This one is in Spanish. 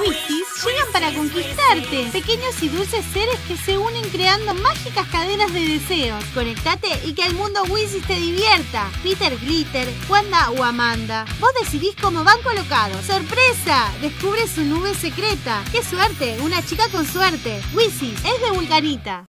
Wizzies llegan para conquistarte. Pequeños y dulces seres que se unen creando mágicas cadenas de deseos. Conectate y que el mundo Wizzies te divierta. Peter Glitter, Wanda o Amanda. Vos decidís cómo van colocados. ¡Sorpresa! Descubre su nube secreta. ¡Qué suerte! Una chica con suerte. Wizzies es de Vulcanita.